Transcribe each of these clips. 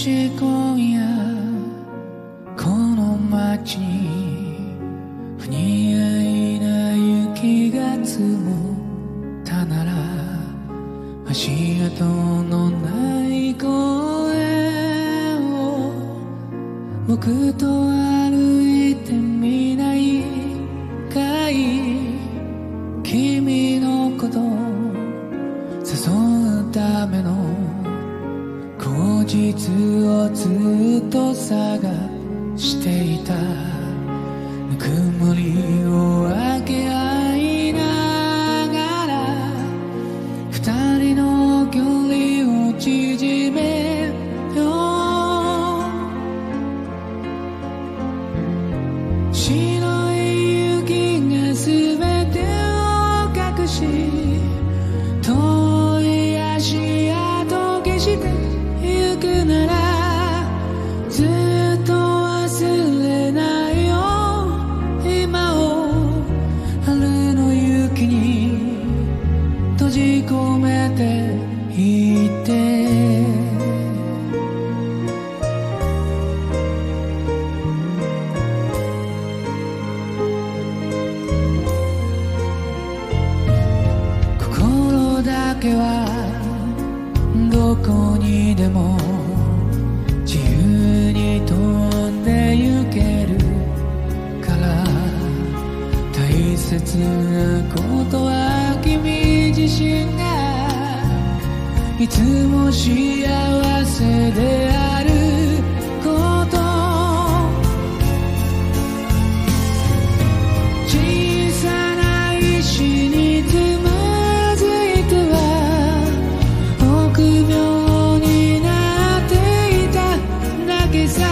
し今夜この街に不似合いな雪が積もったなら足跡のない公園を僕と歩いてみないかい。君のこと誘うための実をずっと探していた。けはどこにでも自由に飛んで行けるから。大切なことは君自身がいつも幸せである。だけ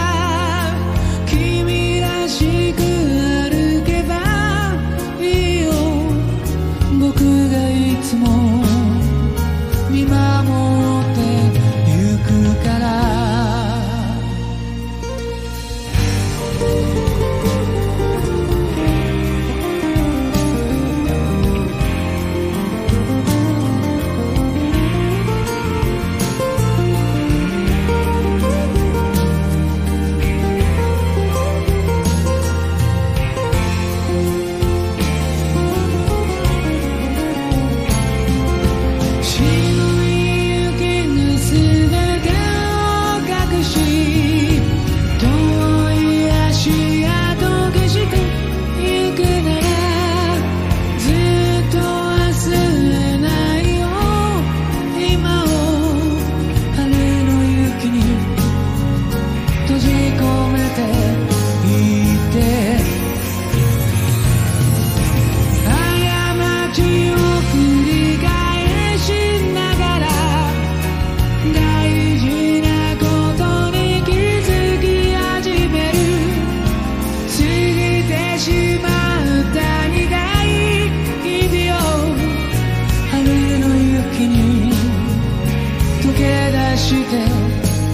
して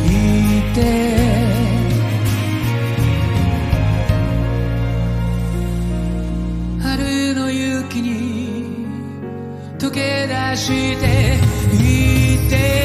いて。春の雪に溶け出していて。